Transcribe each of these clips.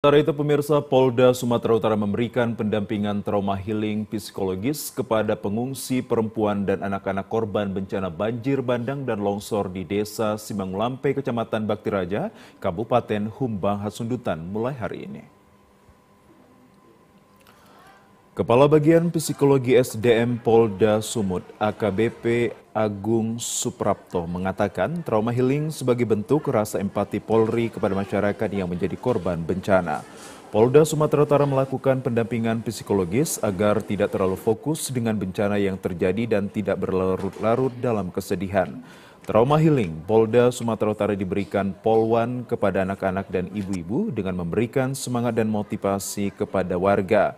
Sementara itu pemirsa Polda Sumatera Utara memberikan pendampingan trauma healing psikologis kepada pengungsi perempuan dan anak-anak korban bencana banjir bandang dan longsor di Desa Simanglampe, Kecamatan Bakti Raja, Kabupaten Humbang Hasundutan mulai hari ini. Kepala Bagian Psikologi SDM Polda Sumut AKBP Agung Suprapto mengatakan trauma healing sebagai bentuk rasa empati Polri kepada masyarakat yang menjadi korban bencana. Polda Sumatera Utara melakukan pendampingan psikologis agar tidak terlalu fokus dengan bencana yang terjadi dan tidak berlarut-larut dalam kesedihan. Trauma healing Polda Sumatera Utara diberikan Polwan kepada anak-anak dan ibu-ibu dengan memberikan semangat dan motivasi kepada warga.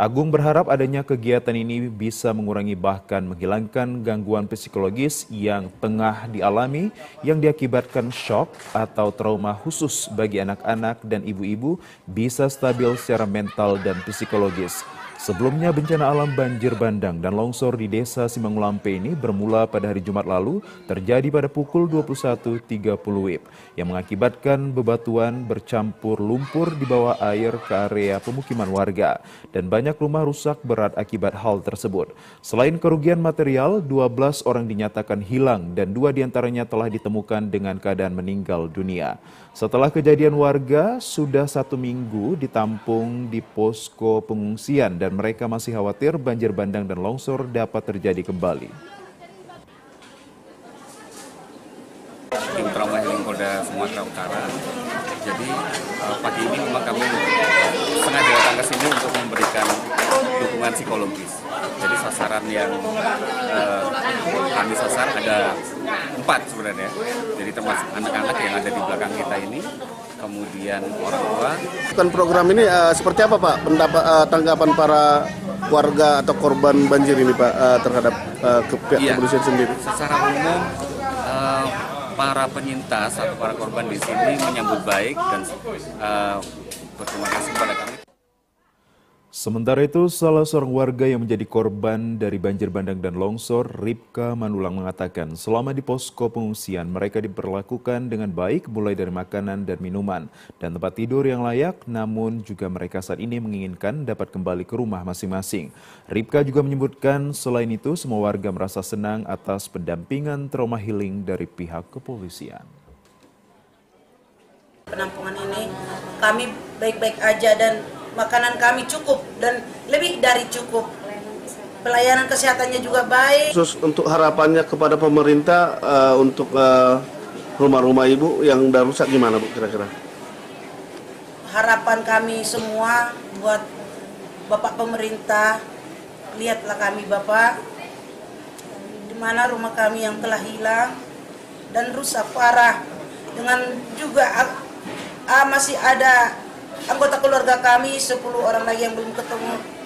Agung berharap adanya kegiatan ini bisa mengurangi bahkan menghilangkan gangguan psikologis yang tengah dialami yang diakibatkan shock atau trauma khusus bagi anak-anak dan ibu-ibu bisa stabil secara mental dan psikologis. Sebelumnya bencana alam banjir bandang dan longsor di desa Simanglampe ini bermula pada hari Jumat lalu terjadi pada pukul 21.30 WIB yang mengakibatkan bebatuan bercampur lumpur di bawah air ke area pemukiman warga dan banyak rumah rusak berat akibat hal tersebut. Selain kerugian material, 12 orang dinyatakan hilang dan dua di antaranya telah ditemukan dengan keadaan meninggal dunia. Setelah kejadian warga sudah satu minggu ditampung di posko pengungsian dan mereka masih khawatir banjir bandang dan longsor dapat terjadi kembali. Tim Trauma Sumatera Utara. Jadi uh, pagi ini memang kami sengaja datang ke sini untuk memberikan dukungan psikologis. Jadi sasaran yang uh, kami sasar ada empat sebenarnya. Jadi termasuk anak-anak yang ada di belakang kita ini, kemudian orang tua. Kan program ini uh, seperti apa Pak? Pendapat uh, tanggapan para warga atau korban banjir ini Pak uh, terhadap uh, ke pihak Iya. kepolisian sendiri? Secara umum uh, para penyintas atau para korban di sini menyambut baik dan uh, berterima kasih kepada kami. Sementara itu, salah seorang warga yang menjadi korban dari banjir bandang dan longsor, Ripka Manulang mengatakan selama di posko pengungsian mereka diperlakukan dengan baik mulai dari makanan dan minuman dan tempat tidur yang layak, namun juga mereka saat ini menginginkan dapat kembali ke rumah masing-masing. Ripka juga menyebutkan selain itu semua warga merasa senang atas pendampingan trauma healing dari pihak kepolisian. penampungan ini kami baik-baik aja dan makanan kami cukup dan lebih dari cukup. Pelayanan kesehatannya juga baik. Khusus untuk harapannya kepada pemerintah uh, untuk uh, rumah-rumah ibu yang udah rusak gimana Bu kira-kira? Harapan kami semua buat Bapak pemerintah, lihatlah kami Bapak, di mana rumah kami yang telah hilang dan rusak parah. Dengan juga ah, masih ada anggota keluarga kami 10 orang lagi yang belum ketemu